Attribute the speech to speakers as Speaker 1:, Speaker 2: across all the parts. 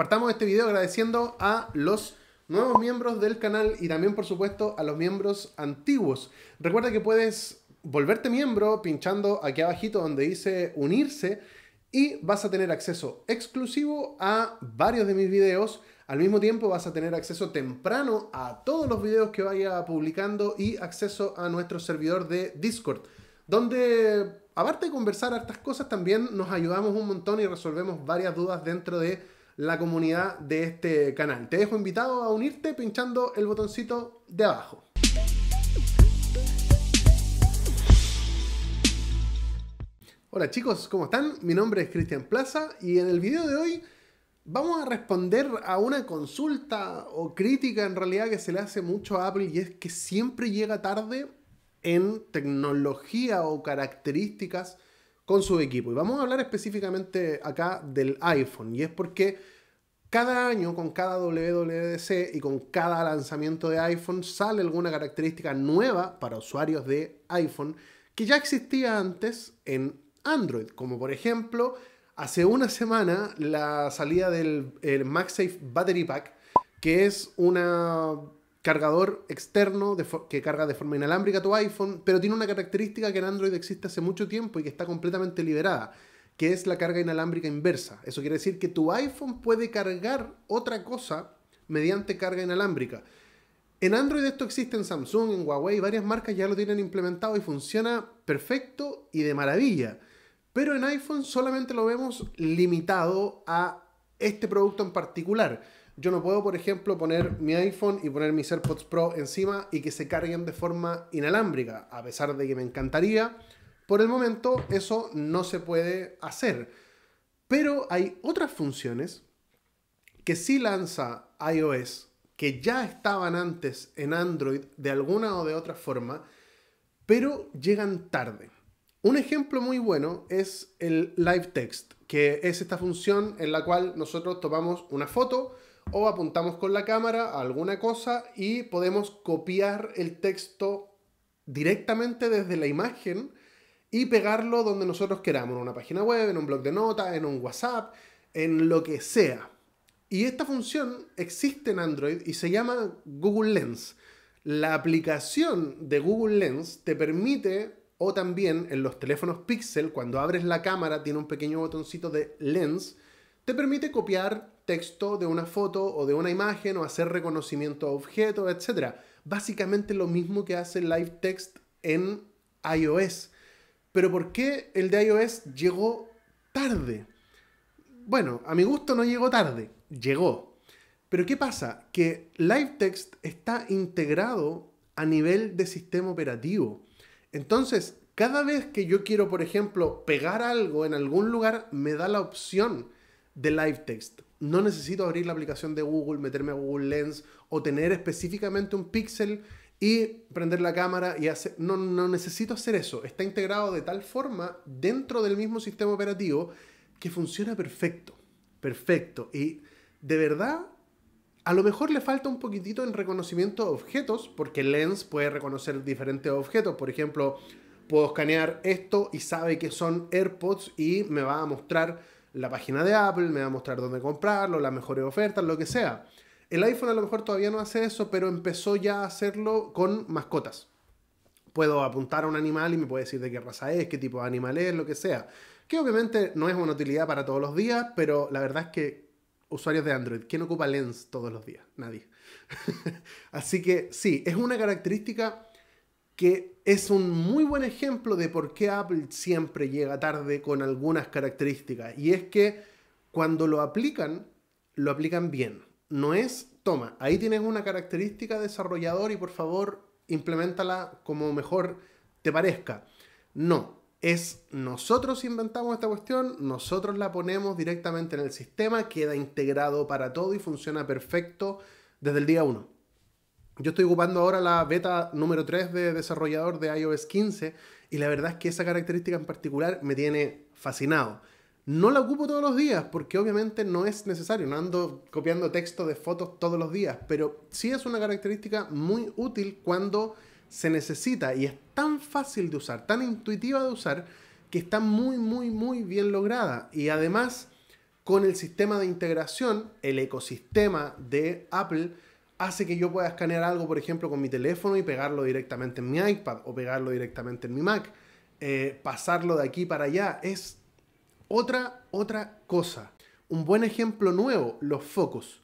Speaker 1: Partamos este video agradeciendo a los nuevos miembros del canal y también por supuesto a los miembros antiguos. Recuerda que puedes volverte miembro pinchando aquí abajito donde dice unirse y vas a tener acceso exclusivo a varios de mis videos. Al mismo tiempo vas a tener acceso temprano a todos los videos que vaya publicando y acceso a nuestro servidor de Discord, donde aparte de conversar hartas cosas también nos ayudamos un montón y resolvemos varias dudas dentro de la comunidad de este canal. Te dejo invitado a unirte pinchando el botoncito de abajo. Hola chicos, ¿cómo están? Mi nombre es Cristian Plaza y en el video de hoy vamos a responder a una consulta o crítica en realidad que se le hace mucho a Apple y es que siempre llega tarde en tecnología o características con su equipo. Y vamos a hablar específicamente acá del iPhone. Y es porque cada año con cada WWDC y con cada lanzamiento de iPhone sale alguna característica nueva para usuarios de iPhone que ya existía antes en Android. Como por ejemplo, hace una semana la salida del MagSafe Battery Pack, que es una cargador externo que carga de forma inalámbrica tu iPhone, pero tiene una característica que en Android existe hace mucho tiempo y que está completamente liberada, que es la carga inalámbrica inversa. Eso quiere decir que tu iPhone puede cargar otra cosa mediante carga inalámbrica. En Android esto existe en Samsung, en Huawei, varias marcas ya lo tienen implementado y funciona perfecto y de maravilla. Pero en iPhone solamente lo vemos limitado a este producto en particular yo no puedo, por ejemplo, poner mi iPhone y poner mis AirPods Pro encima y que se carguen de forma inalámbrica, a pesar de que me encantaría. Por el momento eso no se puede hacer. Pero hay otras funciones que sí lanza iOS, que ya estaban antes en Android de alguna o de otra forma, pero llegan tarde. Un ejemplo muy bueno es el Live Text, que es esta función en la cual nosotros tomamos una foto, o apuntamos con la cámara a alguna cosa y podemos copiar el texto directamente desde la imagen y pegarlo donde nosotros queramos, en una página web, en un blog de notas, en un WhatsApp, en lo que sea. Y esta función existe en Android y se llama Google Lens. La aplicación de Google Lens te permite, o también en los teléfonos Pixel, cuando abres la cámara, tiene un pequeño botoncito de Lens, te permite copiar texto de una foto o de una imagen o hacer reconocimiento de objetos, etc. Básicamente lo mismo que hace Live Text en iOS. Pero ¿por qué el de iOS llegó tarde? Bueno, a mi gusto no llegó tarde, llegó. Pero ¿qué pasa? Que Live Text está integrado a nivel de sistema operativo. Entonces, cada vez que yo quiero, por ejemplo, pegar algo en algún lugar, me da la opción de Live Text. No necesito abrir la aplicación de Google, meterme a Google Lens o tener específicamente un pixel y prender la cámara y hacer... No, no necesito hacer eso. Está integrado de tal forma dentro del mismo sistema operativo que funciona perfecto. Perfecto. Y de verdad, a lo mejor le falta un poquitito en reconocimiento de objetos, porque Lens puede reconocer diferentes objetos. Por ejemplo, puedo escanear esto y sabe que son AirPods y me va a mostrar la página de Apple, me va a mostrar dónde comprarlo, las mejores ofertas, lo que sea. El iPhone a lo mejor todavía no hace eso, pero empezó ya a hacerlo con mascotas. Puedo apuntar a un animal y me puede decir de qué raza es, qué tipo de animal es, lo que sea. Que obviamente no es una utilidad para todos los días, pero la verdad es que usuarios de Android, ¿quién ocupa Lens todos los días? Nadie. Así que sí, es una característica que es un muy buen ejemplo de por qué Apple siempre llega tarde con algunas características. Y es que cuando lo aplican, lo aplican bien. No es, toma, ahí tienes una característica desarrollador y por favor implementala como mejor te parezca. No, es nosotros inventamos esta cuestión, nosotros la ponemos directamente en el sistema, queda integrado para todo y funciona perfecto desde el día 1. Yo estoy ocupando ahora la beta número 3 de desarrollador de iOS 15 y la verdad es que esa característica en particular me tiene fascinado. No la ocupo todos los días porque obviamente no es necesario, no ando copiando texto de fotos todos los días, pero sí es una característica muy útil cuando se necesita y es tan fácil de usar, tan intuitiva de usar, que está muy, muy, muy bien lograda. Y además con el sistema de integración, el ecosistema de Apple hace que yo pueda escanear algo, por ejemplo, con mi teléfono y pegarlo directamente en mi iPad o pegarlo directamente en mi Mac. Eh, pasarlo de aquí para allá es otra, otra cosa. Un buen ejemplo nuevo, los focos.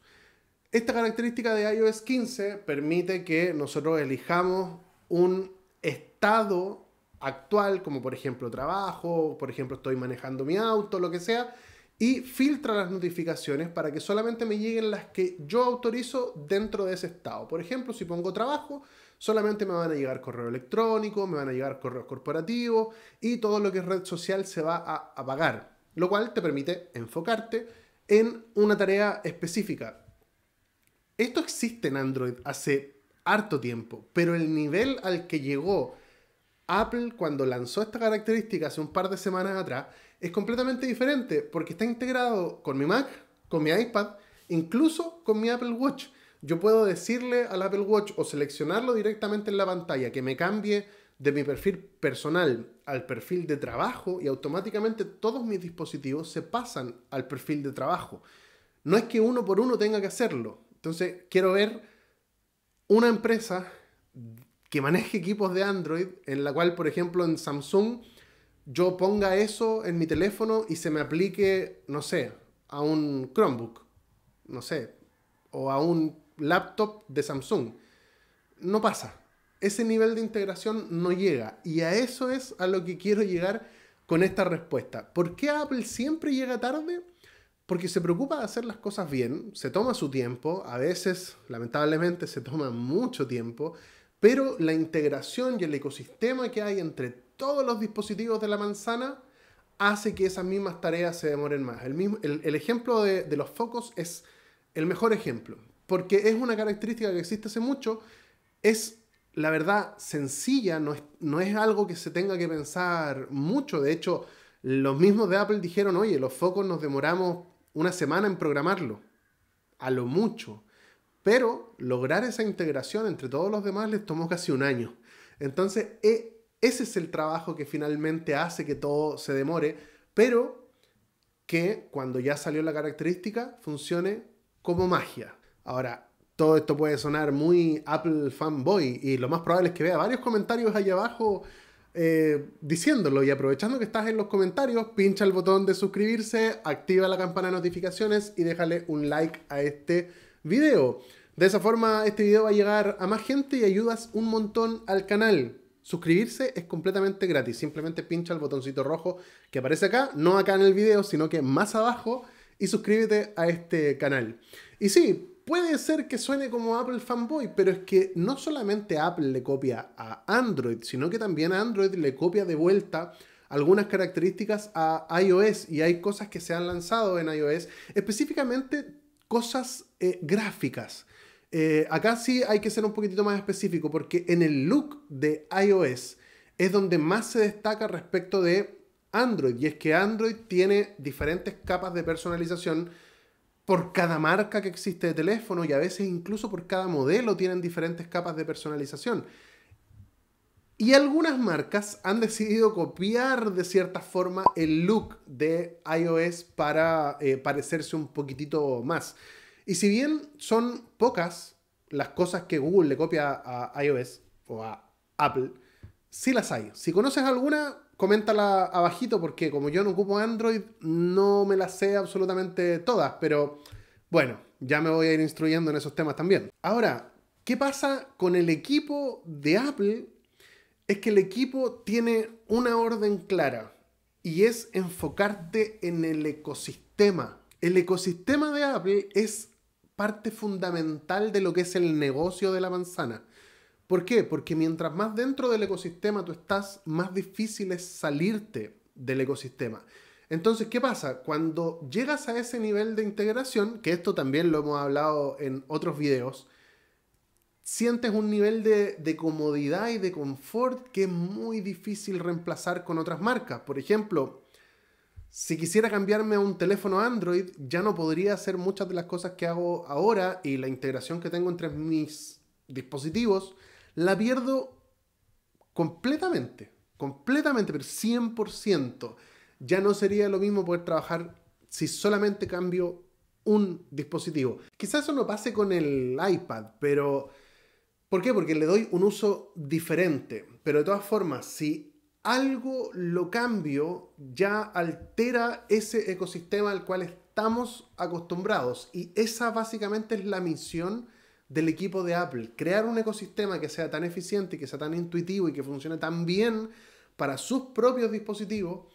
Speaker 1: Esta característica de iOS 15 permite que nosotros elijamos un estado actual, como por ejemplo trabajo, por ejemplo estoy manejando mi auto, lo que sea, y filtra las notificaciones para que solamente me lleguen las que yo autorizo dentro de ese estado. Por ejemplo, si pongo trabajo, solamente me van a llegar correo electrónico, me van a llegar correos corporativos y todo lo que es red social se va a apagar, lo cual te permite enfocarte en una tarea específica. Esto existe en Android hace harto tiempo, pero el nivel al que llegó Apple cuando lanzó esta característica hace un par de semanas atrás es completamente diferente porque está integrado con mi Mac, con mi iPad, incluso con mi Apple Watch. Yo puedo decirle al Apple Watch o seleccionarlo directamente en la pantalla que me cambie de mi perfil personal al perfil de trabajo y automáticamente todos mis dispositivos se pasan al perfil de trabajo. No es que uno por uno tenga que hacerlo. Entonces, quiero ver una empresa que maneje equipos de Android en la cual, por ejemplo, en Samsung yo ponga eso en mi teléfono y se me aplique, no sé, a un Chromebook, no sé, o a un laptop de Samsung. No pasa. Ese nivel de integración no llega. Y a eso es a lo que quiero llegar con esta respuesta. ¿Por qué Apple siempre llega tarde? Porque se preocupa de hacer las cosas bien, se toma su tiempo, a veces, lamentablemente, se toma mucho tiempo, pero la integración y el ecosistema que hay entre todos los dispositivos de la manzana hace que esas mismas tareas se demoren más. El, mismo, el, ejemplo de, los focos es el mejor ejemplo, porque es una característica que existe hace mucho, es la verdad sencilla, no es, no es algo que se tenga que pensar mucho, de hecho, los mismos de Apple dijeron, oye, los focos nos demoramos una semana en programarlo, a lo mucho. Pero lograr esa integración entre todos los demás les tomó casi un año. Entonces, e, ese es el trabajo que finalmente hace que todo se demore, pero que cuando ya salió la característica funcione como magia. Ahora, todo esto puede sonar muy Apple fanboy y lo más probable es que vea varios comentarios allá abajo eh, diciéndolo y aprovechando que estás en los comentarios, pincha el botón de suscribirse, activa la campana de notificaciones y déjale un like a este video. De esa forma este video va a llegar a más gente y ayudas un montón al canal. Suscribirse es completamente gratis, simplemente pincha el botoncito rojo que aparece acá, no acá en el video, sino que más abajo y suscríbete a este canal. Y sí, puede ser que suene como Apple fanboy, pero es que no solamente Apple le copia a Android, sino que también Android le copia de vuelta algunas características a iOS y hay cosas que se han lanzado en iOS, específicamente cosas eh, gráficas. Eh, acá sí hay que ser un poquitito más específico porque en el look de iOS es donde más se destaca respecto de Android. Y es que Android tiene diferentes capas de personalización por cada marca que existe de teléfono y a veces incluso por cada modelo tienen diferentes capas de personalización. Y algunas marcas han decidido copiar de cierta forma el look de iOS para eh, parecerse un poquitito más. Y si bien son pocas las cosas que Google le copia a iOS o a Apple, sí las hay. Si conoces alguna, coméntala abajito porque como yo no ocupo Android, no me las sé absolutamente todas, pero bueno, ya me voy a ir instruyendo en esos temas también. Ahora, ¿qué pasa con el equipo de Apple? Es que el equipo tiene una orden clara y es enfocarte en el ecosistema. El ecosistema de Apple es parte fundamental de lo que es el negocio de la manzana. ¿Por qué? Porque mientras más dentro del ecosistema tú estás, más difícil es salirte del ecosistema. Entonces, ¿qué pasa? Cuando llegas a ese nivel de integración, que esto también lo hemos hablado en otros videos, sientes un nivel de, de, comodidad y de confort que es muy difícil reemplazar con otras marcas. Por ejemplo, si quisiera cambiarme a un teléfono Android, ya no podría hacer muchas de las cosas que hago ahora y la integración que tengo entre mis dispositivos, la pierdo completamente, completamente, pero 100%. Ya no sería lo mismo poder trabajar si solamente cambio un dispositivo. Quizás eso no pase con el iPad, pero ¿por qué? Porque le doy un uso diferente. Pero de todas formas, si algo lo cambio, ya altera ese ecosistema al cual estamos acostumbrados. Y esa básicamente es la misión del equipo de Apple. Crear un ecosistema que sea tan eficiente que sea tan intuitivo y que funcione tan bien para sus propios dispositivos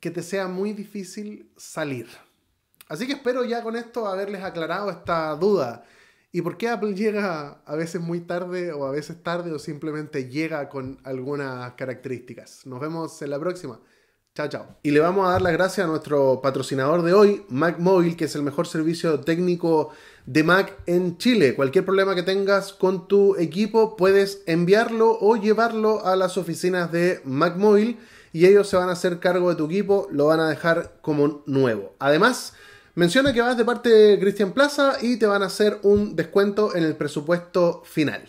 Speaker 1: que te sea muy difícil salir. Así que espero ya con esto haberles aclarado esta duda. ¿Y por qué Apple llega a veces muy tarde o a veces tarde o simplemente llega con algunas características? Nos vemos en la próxima. Chao, chao. Y le vamos a dar las gracias a nuestro patrocinador de hoy, Mac Mobile, que es el mejor servicio técnico de Mac en Chile. Cualquier problema que tengas con tu equipo, puedes enviarlo o llevarlo a las oficinas de Mac Mobile y ellos se van a hacer cargo de tu equipo, lo van a dejar como nuevo. Además, Menciona que vas de parte de Cristian Plaza y te van a hacer un descuento en el presupuesto final.